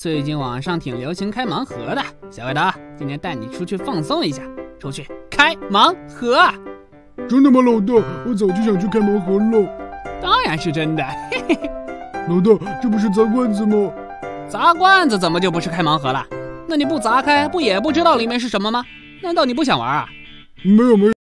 最近网上挺流行开盲盒的，小伟的，今天带你出去放松一下，出去开盲盒。真的吗，老大？我早就想去开盲盒了。当然是真的，嘿嘿嘿。老大，这不是砸罐子吗？砸罐子怎么就不是开盲盒了？那你不砸开，不也不知道里面是什么吗？难道你不想玩啊？没有没有。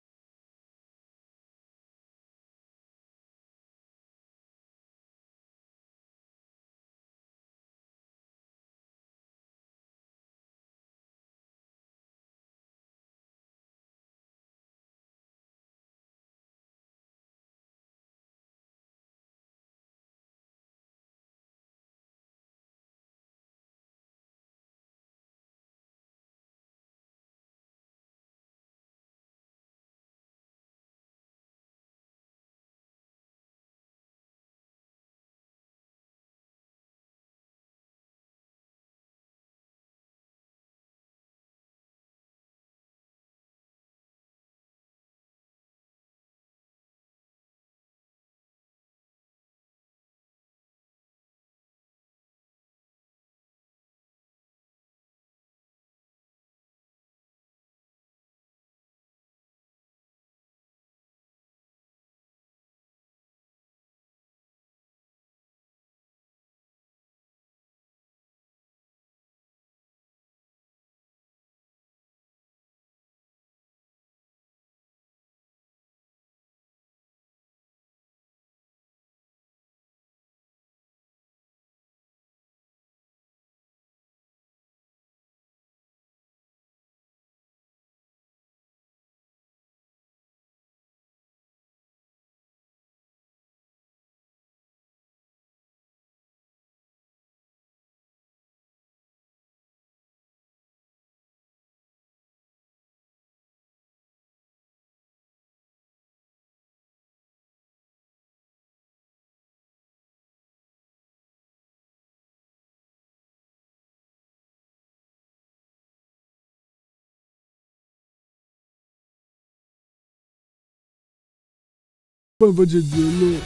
办法解决了？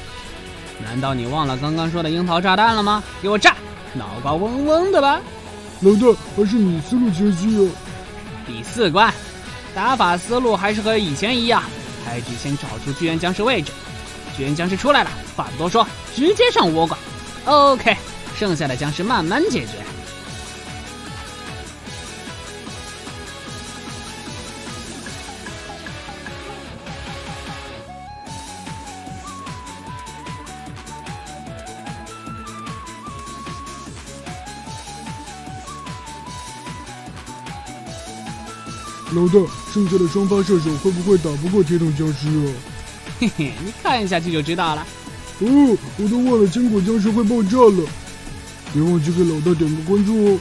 难道你忘了刚刚说的樱桃炸弹了吗？给我炸！脑瓜嗡嗡的吧？老大，还是你思路清晰啊。第四关，打法思路还是和以前一样，开局先找出巨猿僵尸位置。巨猿僵尸出来了，话不多说，直接上倭瓜。OK，剩下的僵尸慢慢解决。老大，剩下的双发射手会不会打不过铁桶僵尸啊？嘿嘿，你看下去就知道了。哦，我都忘了坚果僵尸会爆炸了。别忘记给老大点个关注哦。